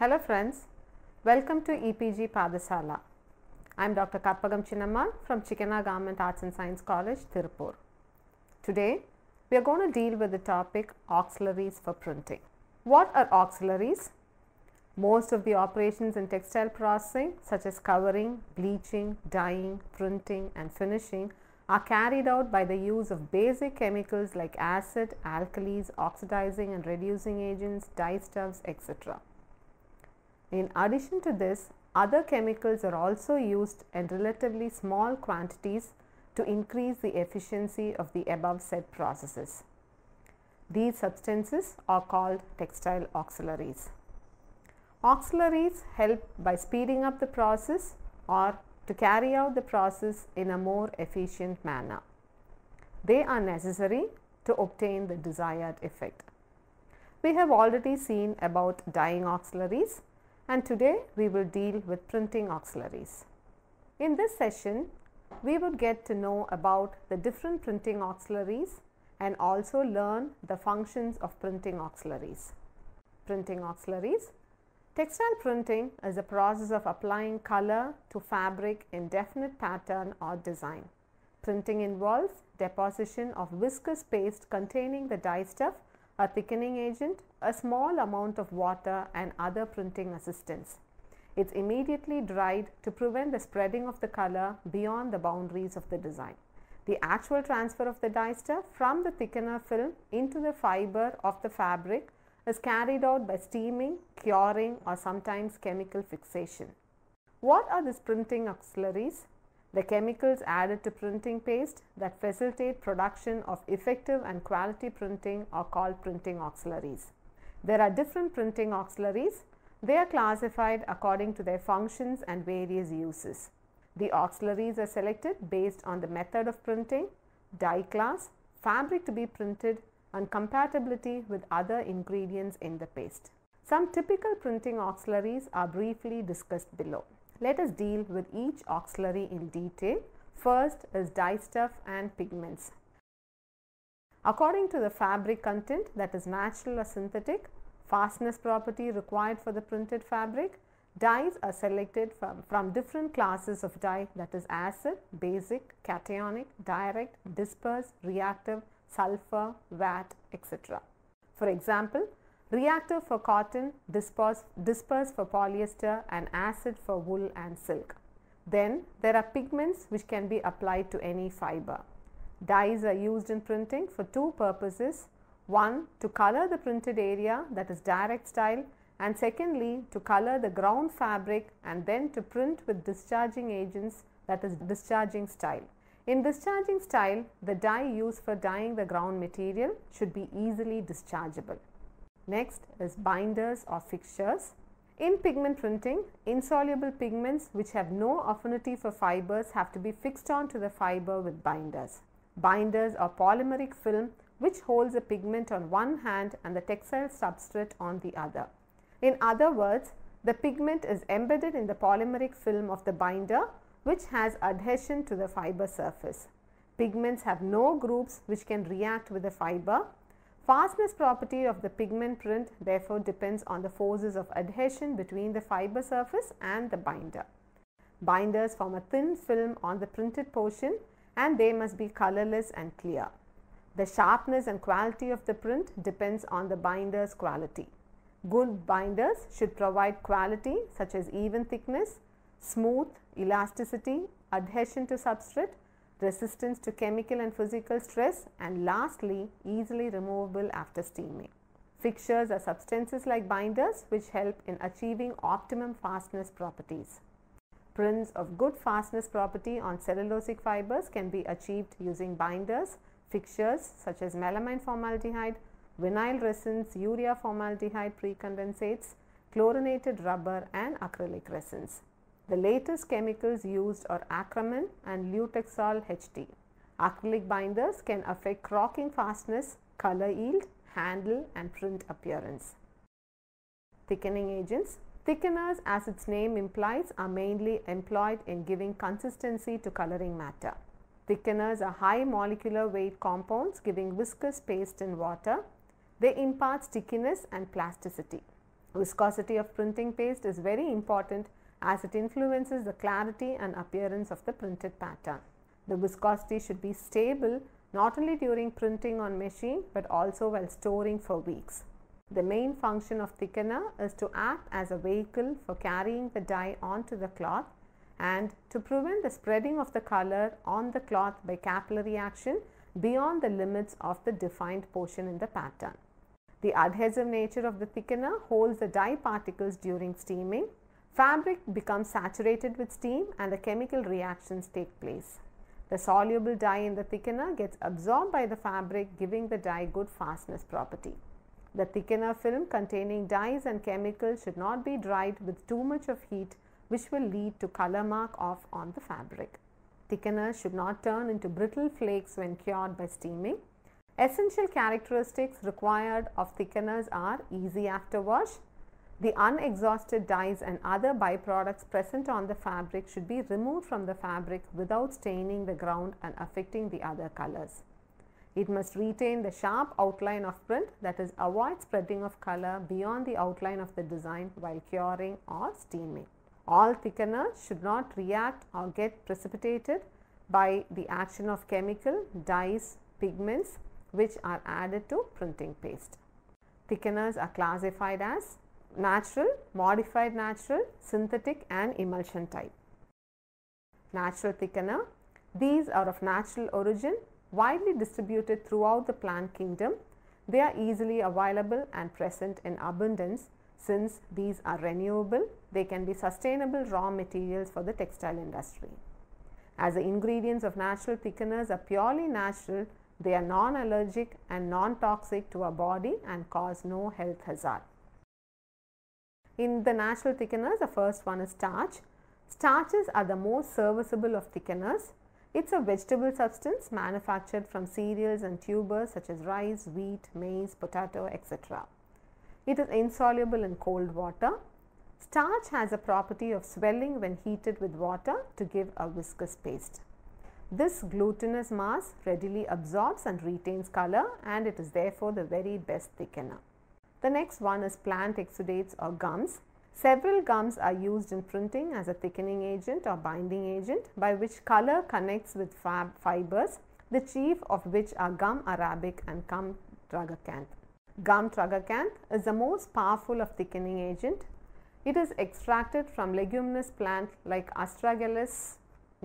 Hello friends, welcome to EPG Padasala. I am Dr. Karpagam Chinnamal from Chikkanna Government Arts and Science College, Tirupur. Today we are going to deal with the topic auxiliaries for printing. What are auxiliaries? Most of the operations in textile processing such as scouring, bleaching, dyeing, printing and finishing are carried out by the use of basic chemicals like acid, alkalis, oxidizing and reducing agents, dyestuffs, etc. In addition to this, other chemicals are also used in relatively small quantities to increase the efficiency of the above said processes. These substances are called textile auxiliaries. Auxiliaries help by speeding up the process or to carry out the process in a more efficient manner. They are necessary to obtain the desired effect. We have already seen about dyeing auxiliaries and today we will deal with printing auxiliaries. In this session, we would get to know about the different printing auxiliaries and also learn the functions of printing auxiliaries. Printing auxiliaries Textile printing is a process of applying color to fabric in definite pattern or design. Printing involves deposition of viscous paste containing the dye stuff, a thickening agent, a small amount of water and other printing assistance. It's immediately dried to prevent the spreading of the color beyond the boundaries of the design. The actual transfer of the dye stuff from the thickener film into the fiber of the fabric is carried out by steaming, curing or sometimes chemical fixation. What are these printing auxiliaries? The chemicals added to printing paste that facilitate production of effective and quality printing are called printing auxiliaries. There are different printing auxiliaries. They are classified according to their functions and various uses. The auxiliaries are selected based on the method of printing, dye class, fabric to be printed and compatibility with other ingredients in the paste. Some typical printing auxiliaries are briefly discussed below. Let us deal with each auxiliary in detail. First is dye stuff and pigments. According to the fabric content that is natural or synthetic, fastness property required for the printed fabric, dyes are selected from, from different classes of dye that is acid, basic, cationic, direct, disperse, reactive, sulfur, VAT, etc. For example, reactive for cotton, disperse, disperse for polyester and acid for wool and silk. Then there are pigments which can be applied to any fiber. Dyes are used in printing for two purposes. One, to color the printed area that is direct style and secondly, to color the ground fabric and then to print with discharging agents that is discharging style. In discharging style, the dye used for dyeing the ground material should be easily dischargeable. Next is binders or fixtures. In pigment printing, insoluble pigments which have no affinity for fibers have to be fixed onto the fiber with binders. Binders are polymeric film which holds a pigment on one hand and the textile substrate on the other. In other words, the pigment is embedded in the polymeric film of the binder which has adhesion to the fiber surface. Pigments have no groups which can react with the fiber. Fastness property of the pigment print therefore depends on the forces of adhesion between the fiber surface and the binder. Binders form a thin film on the printed portion and they must be colorless and clear. The sharpness and quality of the print depends on the binder's quality. Good binders should provide quality such as even thickness, smooth, elasticity, adhesion to substrate, resistance to chemical and physical stress and lastly easily removable after steaming. Fixtures are substances like binders which help in achieving optimum fastness properties. Prints of good fastness property on cellulosic fibers can be achieved using binders, fixtures such as melamine formaldehyde, vinyl resins, urea formaldehyde precondensates, chlorinated rubber and acrylic resins. The latest chemicals used are Acramin and Lutexol HT. Acrylic binders can affect crocking fastness, color yield, handle and print appearance. Thickening agents Thickeners as its name implies are mainly employed in giving consistency to coloring matter. Thickeners are high molecular weight compounds giving viscous paste in water. They impart stickiness and plasticity. Viscosity of printing paste is very important as it influences the clarity and appearance of the printed pattern. The viscosity should be stable not only during printing on machine but also while storing for weeks. The main function of thickener is to act as a vehicle for carrying the dye onto the cloth and to prevent the spreading of the color on the cloth by capillary action beyond the limits of the defined portion in the pattern. The adhesive nature of the thickener holds the dye particles during steaming. Fabric becomes saturated with steam and the chemical reactions take place. The soluble dye in the thickener gets absorbed by the fabric giving the dye good fastness property. The thickener film containing dyes and chemicals should not be dried with too much of heat which will lead to color mark off on the fabric. Thickeners should not turn into brittle flakes when cured by steaming. Essential characteristics required of thickeners are easy after wash. The unexhausted dyes and other byproducts present on the fabric should be removed from the fabric without staining the ground and affecting the other colors. It must retain the sharp outline of print that is avoid spreading of color beyond the outline of the design while curing or steaming. All thickeners should not react or get precipitated by the action of chemical, dyes, pigments which are added to printing paste. Thickeners are classified as natural, modified natural, synthetic and emulsion type. Natural thickener. These are of natural origin, widely distributed throughout the plant kingdom. They are easily available and present in abundance since these are renewable, they can be sustainable raw materials for the textile industry. As the ingredients of natural thickeners are purely natural, they are non-allergic and non-toxic to our body and cause no health hazard. In the natural thickeners, the first one is starch. Starches are the most serviceable of thickeners. It's a vegetable substance manufactured from cereals and tubers such as rice, wheat, maize, potato, etc. It is insoluble in cold water. Starch has a property of swelling when heated with water to give a viscous paste. This glutinous mass readily absorbs and retains color and it is therefore the very best thickener. The next one is plant exudates or gums. Several gums are used in printing as a thickening agent or binding agent by which color connects with fibers, the chief of which are gum arabic and gum tragacanth. Gum tragacanth is the most powerful of thickening agent. It is extracted from leguminous plant like Astragalus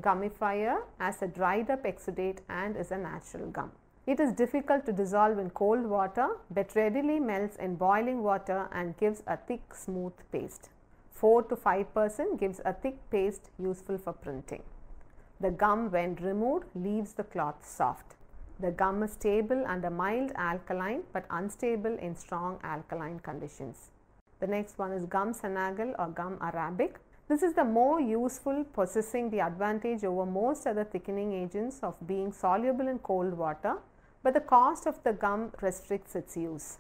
gummifer as a dried up exudate and is a natural gum. It is difficult to dissolve in cold water but readily melts in boiling water and gives a thick smooth paste. 4 to 5 percent gives a thick paste useful for printing. The gum when removed leaves the cloth soft. The gum is stable under mild alkaline but unstable in strong alkaline conditions. The next one is gum senegal or gum arabic. This is the more useful possessing the advantage over most other thickening agents of being soluble in cold water, but the cost of the gum restricts its use.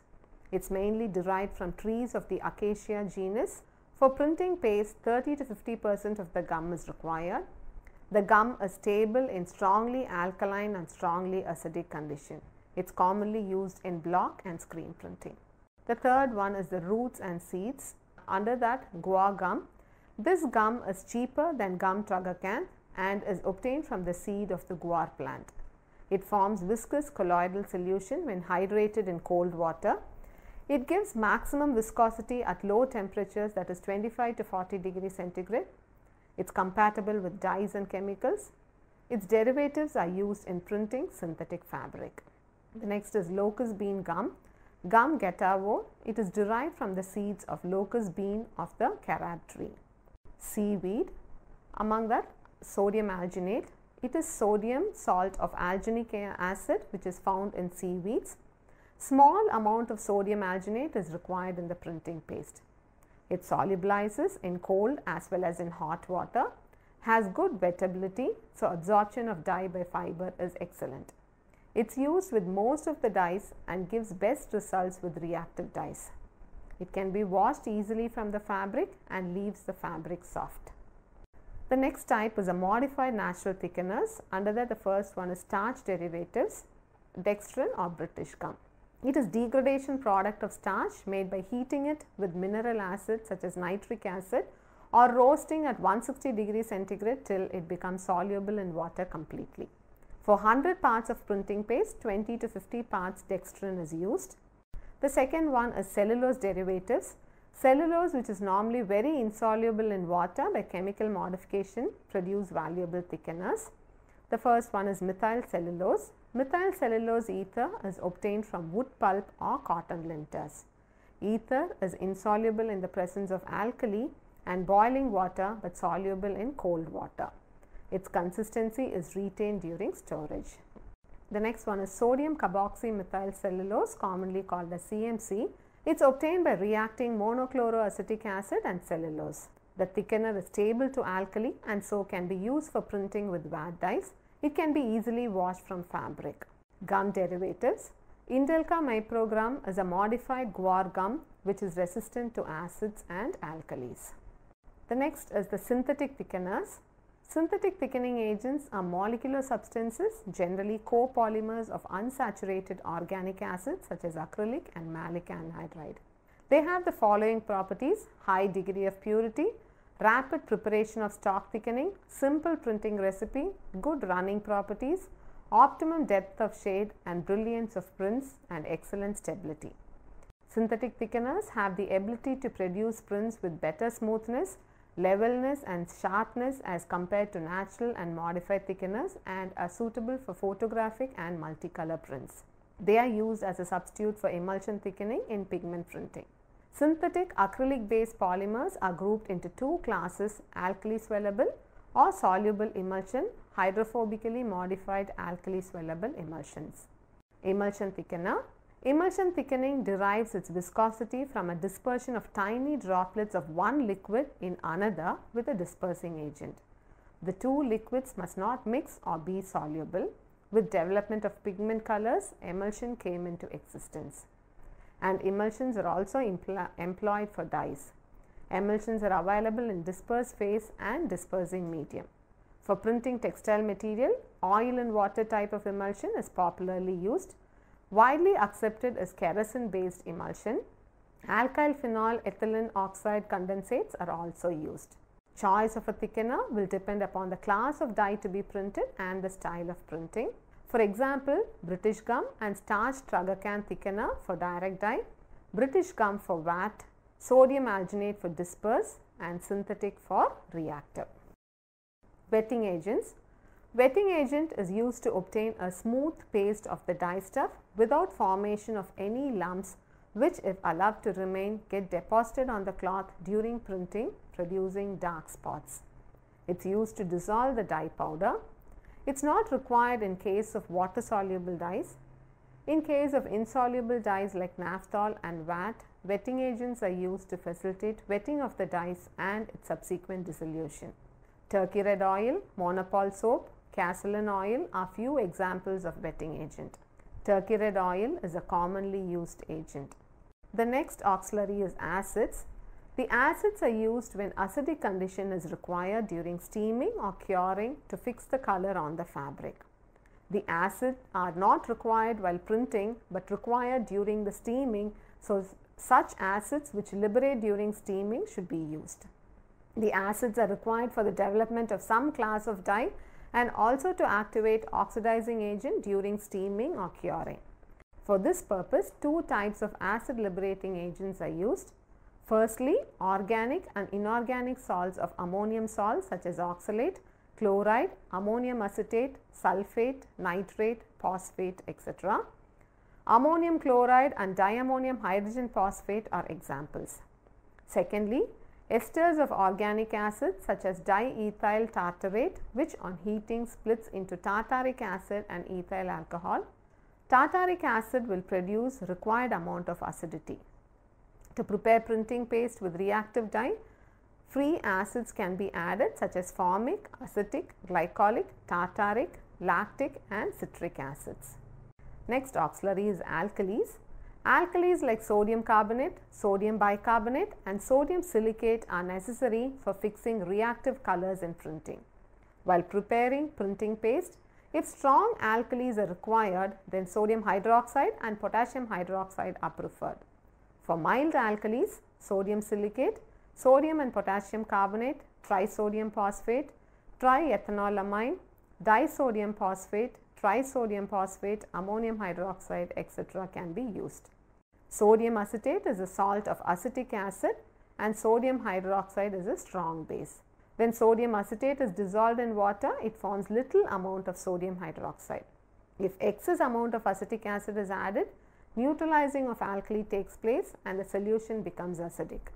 It's mainly derived from trees of the acacia genus. For printing paste, 30 to 50 percent of the gum is required. The gum is stable in strongly alkaline and strongly acidic condition. It's commonly used in block and screen printing. The third one is the roots and seeds. Under that guar gum. This gum is cheaper than gum tragacanth and is obtained from the seed of the guar plant. It forms viscous colloidal solution when hydrated in cold water. It gives maximum viscosity at low temperatures that is 25 to 40 degree centigrade it's compatible with dyes and chemicals. Its derivatives are used in printing synthetic fabric. The next is locust bean gum. Gum guayabo, it is derived from the seeds of locust bean of the carob tree. Seaweed, among that sodium alginate, it is sodium salt of alginic acid which is found in seaweeds. Small amount of sodium alginate is required in the printing paste. It solubilizes in cold as well as in hot water, has good wettability, so absorption of dye by fiber is excellent. It's used with most of the dyes and gives best results with reactive dyes. It can be washed easily from the fabric and leaves the fabric soft. The next type is a modified natural thickeners. Under that the first one is starch derivatives, dextrin or British gum. It is degradation product of starch made by heating it with mineral acid such as nitric acid or roasting at 160 degrees centigrade till it becomes soluble in water completely. For 100 parts of printing paste, 20 to 50 parts dextrin is used. The second one is cellulose derivatives. Cellulose which is normally very insoluble in water by chemical modification produce valuable thickeners. The first one is methyl cellulose. Methyl cellulose ether is obtained from wood pulp or cotton linters. Ether is insoluble in the presence of alkali and boiling water but soluble in cold water. Its consistency is retained during storage. The next one is sodium carboxymethyl cellulose commonly called as CMC. It's obtained by reacting monochloroacetic acid and cellulose. The thickener is stable to alkali and so can be used for printing with vat dyes. It can be easily washed from fabric. Gum derivatives. Indalca microgram is a modified guar gum which is resistant to acids and alkalis. The next is the synthetic thickeners. Synthetic thickening agents are molecular substances, generally copolymers of unsaturated organic acids such as acrylic and maleic anhydride. They have the following properties high degree of purity, rapid preparation of stock thickening, simple printing recipe, good running properties, optimum depth of shade and brilliance of prints and excellent stability. Synthetic thickeners have the ability to produce prints with better smoothness, levelness and sharpness as compared to natural and modified thickeners and are suitable for photographic and multicolor prints. They are used as a substitute for emulsion thickening in pigment printing. Synthetic acrylic based polymers are grouped into two classes alkali swellable or soluble emulsion hydrophobically modified alkali swellable emulsions. Emulsion thickener Emulsion thickening derives its viscosity from a dispersion of tiny droplets of one liquid in another with a dispersing agent. The two liquids must not mix or be soluble. With development of pigment colors, emulsion came into existence. And emulsions are also employed for dyes. Emulsions are available in dispersed phase and dispersing medium. For printing textile material, oil and water type of emulsion is popularly used Widely accepted is kerosene based emulsion. Alkyl phenol ethylene oxide condensates are also used. Choice of a thickener will depend upon the class of dye to be printed and the style of printing. For example, British gum and starch tragacanth thickener for direct dye, British gum for vat, sodium alginate for disperse and synthetic for reactive. Wetting agents Wetting agent is used to obtain a smooth paste of the dye stuff without formation of any lumps which if allowed to remain get deposited on the cloth during printing producing dark spots. It is used to dissolve the dye powder. It is not required in case of water soluble dyes. In case of insoluble dyes like naphthol and vat, wetting agents are used to facilitate wetting of the dyes and its subsequent dissolution. Turkey red oil, monopole soap, Castellan oil are few examples of wetting agent. Turkey red oil is a commonly used agent. The next auxiliary is acids. The acids are used when acidic condition is required during steaming or curing to fix the color on the fabric. The acids are not required while printing but required during the steaming so such acids which liberate during steaming should be used. The acids are required for the development of some class of dye and also to activate oxidizing agent during steaming or curing. For this purpose, two types of acid liberating agents are used. Firstly, organic and inorganic salts of ammonium salts such as oxalate, chloride, ammonium acetate, sulfate, nitrate, phosphate, etc. Ammonium chloride and diammonium hydrogen phosphate are examples. Secondly, Esters of organic acid such as diethyl tartarate which on heating splits into tartaric acid and ethyl alcohol. Tartaric acid will produce required amount of acidity. To prepare printing paste with reactive dye, free acids can be added such as formic, acetic, glycolic, tartaric, lactic and citric acids. Next auxiliary is alkalis. Alkalis like sodium carbonate, sodium bicarbonate and sodium silicate are necessary for fixing reactive colors in printing. While preparing printing paste, If strong alkalis are required, then sodium hydroxide and potassium hydroxide are preferred. For mild alkalis, sodium silicate, sodium and potassium carbonate, trisodium phosphate, triethanolamine, disodium phosphate, trisodium phosphate, ammonium hydroxide etc. can be used. Sodium acetate is a salt of acetic acid and sodium hydroxide is a strong base. When sodium acetate is dissolved in water, it forms little amount of sodium hydroxide. If excess amount of acetic acid is added, neutralizing of alkali takes place and the solution becomes acidic.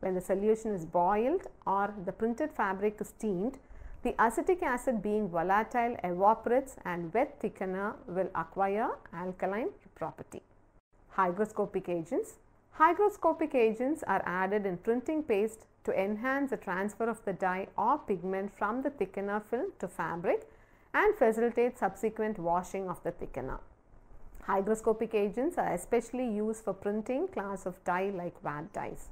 When the solution is boiled or the printed fabric is steamed, the acetic acid being volatile evaporates and wet thickener will acquire alkaline property. Hygroscopic agents Hygroscopic agents are added in printing paste to enhance the transfer of the dye or pigment from the thickener film to fabric and facilitate subsequent washing of the thickener. Hygroscopic agents are especially used for printing class of dye like vat dyes.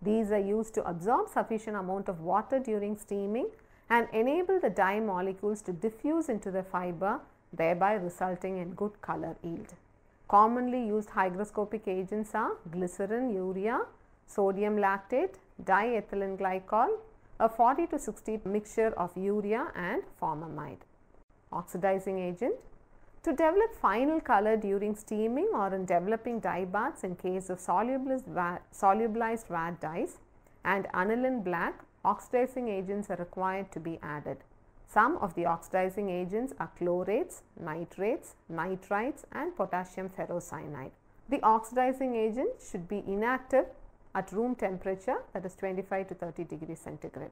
These are used to absorb sufficient amount of water during steaming and enable the dye molecules to diffuse into the fiber thereby resulting in good color yield. Commonly used hygroscopic agents are glycerin, urea, sodium lactate, diethylene glycol, a 40 to 60 mixture of urea and formamide. Oxidizing agent to develop final color during steaming or in developing dye baths in case of solubilized vat, dyes and aniline black, oxidizing agents are required to be added. Some of the oxidizing agents are chlorates, nitrates, nitrites and potassium ferrocyanide. The oxidizing agent should be inactive at room temperature that is 25 to 30 degrees centigrade.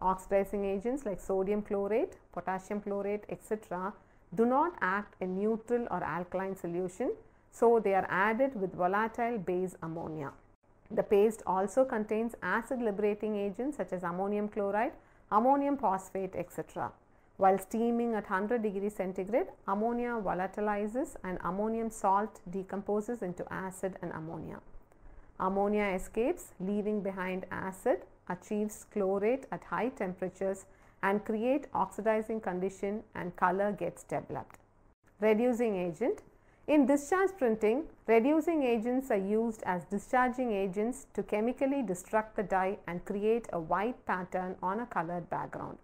Oxidizing agents like sodium chlorate, potassium chlorate etc. do not act in neutral or alkaline solution so they are added with volatile base ammonia. The paste also contains acid liberating agents such as ammonium chloride, ammonium phosphate etc. While steaming at 100 degrees centigrade, ammonia volatilizes and ammonium salt decomposes into acid and ammonia. Ammonia escapes leaving behind acid, achieves chlorate at high temperatures and create oxidizing condition and color gets developed. Reducing agent in discharge printing, reducing agents are used as discharging agents to chemically destruct the dye and create a white pattern on a colored background.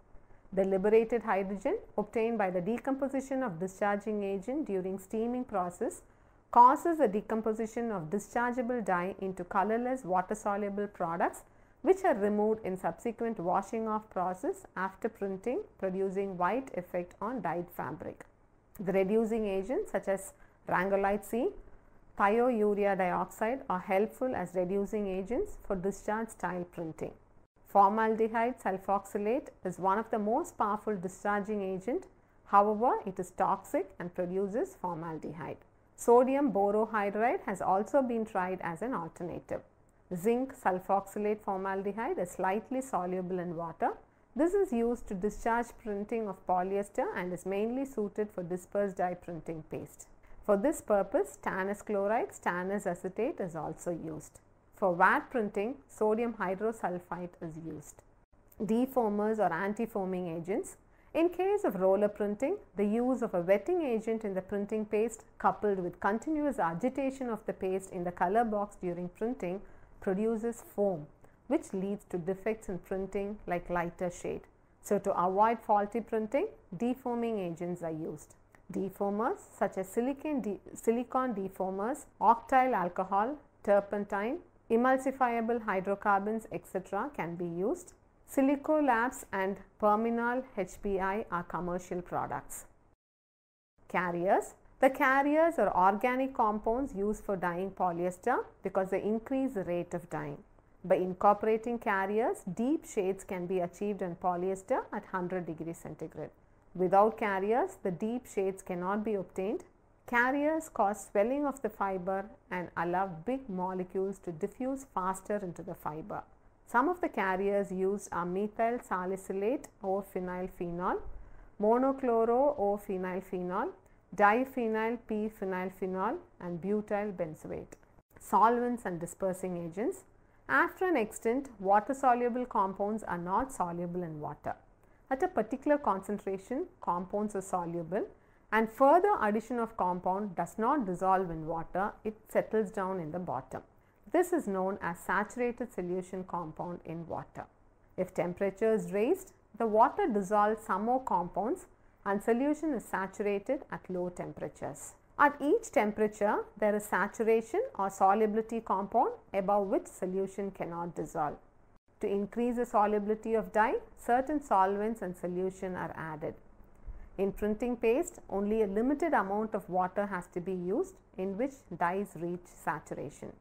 The liberated hydrogen obtained by the decomposition of discharging agent during steaming process causes the decomposition of dischargeable dye into colorless water soluble products which are removed in subsequent washing off process after printing producing white effect on dyed fabric. The reducing agents such as Rongalite C, thiourea dioxide are helpful as reducing agents for discharge style printing. Formaldehyde sulfoxylate is one of the most powerful discharging agent. However, it is toxic and produces formaldehyde. Sodium borohydride has also been tried as an alternative. Zinc sulfoxylate formaldehyde is slightly soluble in water. This is used to discharge printing of polyester and is mainly suited for dispersed dye printing paste. For this purpose, stannous chloride, stannous acetate is also used. For vat printing, sodium hydrosulfite is used. Defoamers or anti-foaming agents. In case of roller printing, the use of a wetting agent in the printing paste coupled with continuous agitation of the paste in the color box during printing produces foam which leads to defects in printing like lighter shade. So, to avoid faulty printing, defoaming agents are used. Defoamers such as silicon, de silicon defoamers, octyl alcohol, turpentine, emulsifiable hydrocarbons etc. can be used. Silicolabs and Perminal HPI are commercial products. Carriers The carriers are organic compounds used for dyeing polyester because they increase the rate of dyeing. By incorporating carriers, deep shades can be achieved in polyester at 100 degree centigrade. Without carriers, the deep shades cannot be obtained. Carriers cause swelling of the fiber and allow big molecules to diffuse faster into the fiber. Some of the carriers used are methyl salicylate or phenylphenol, monochloro or phenylphenol, diphenyl p phenylphenol and butyl benzoate. Solvents and dispersing agents. After an extent, water soluble compounds are not soluble in water. At a particular concentration compounds are soluble and further addition of compound does not dissolve in water, it settles down in the bottom. This is known as saturated solution compound in water. If temperature is raised, the water dissolves some more compounds and solution is saturated at low temperatures. At each temperature, there is saturation or solubility compound above which solution cannot dissolve. To increase the solubility of dye, certain solvents and solution are added. In printing paste, only a limited amount of water has to be used in which dyes reach saturation.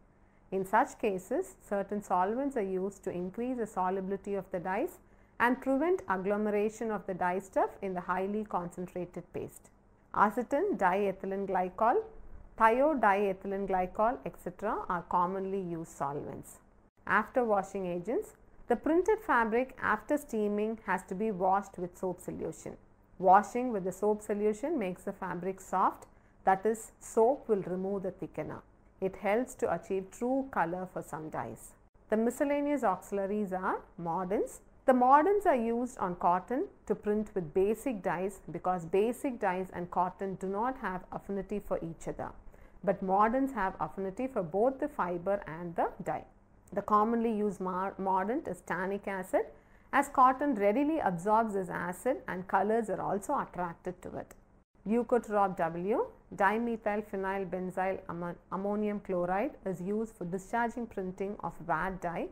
In such cases, certain solvents are used to increase the solubility of the dyes and prevent agglomeration of the dye stuff in the highly concentrated paste. Acetone diethylene glycol, thiodiethylene glycol etc. are commonly used solvents. After washing agents, the printed fabric after steaming has to be washed with soap solution. Washing with the soap solution makes the fabric soft that is soap will remove the thickener. It helps to achieve true color for some dyes. The miscellaneous auxiliaries are mordants. The mordants are used on cotton to print with basic dyes because basic dyes and cotton do not have affinity for each other. But mordants have affinity for both the fiber and the dye. The commonly used mordant is tannic acid as cotton readily absorbs this acid and colors are also attracted to it. Leucotrope W, dimethyl phenyl benzyl ammonium chloride is used for discharging printing of vat dye.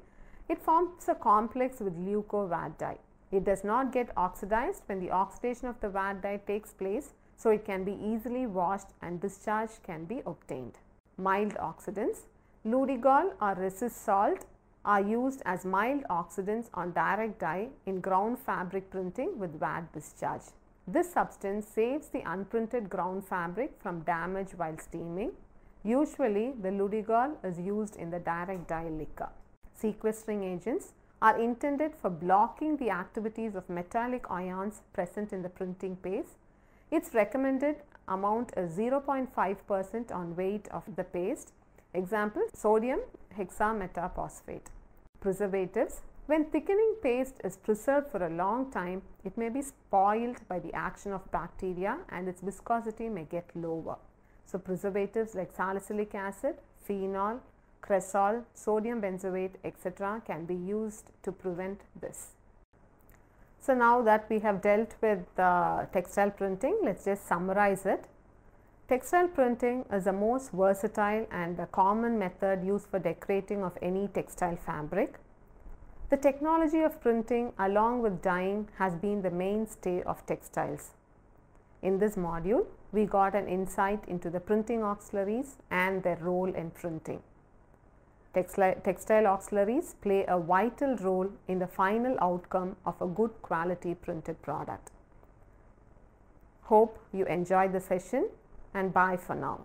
It forms a complex with leuco vat dye. It does not get oxidized when the oxidation of the vat dye takes place, so it can be easily washed and discharge can be obtained. Mild oxidants, ludigol or resist salt are used as mild oxidants on direct dye in ground fabric printing with vat discharge. This substance saves the unprinted ground fabric from damage while steaming. Usually, the ludigol is used in the direct dye liquor. Sequestering agents are intended for blocking the activities of metallic ions present in the printing paste. Its recommended amount is 0.5 percent on weight of the paste. Example, sodium hexametaphosphate. Preservatives when thickening paste is preserved for a long time, it may be spoiled by the action of bacteria and its viscosity may get lower. So, preservatives like salicylic acid, phenol, cresol, sodium benzoate etc. can be used to prevent this. So, now that we have dealt with textile printing, let us just summarize it. Textile printing is the most versatile and the common method used for decorating of any textile fabric. The technology of printing along with dyeing has been the mainstay of textiles. In this module, we got an insight into the printing auxiliaries and their role in printing. Textile, auxiliaries play a vital role in the final outcome of a good quality printed product. Hope you enjoyed the session and bye for now.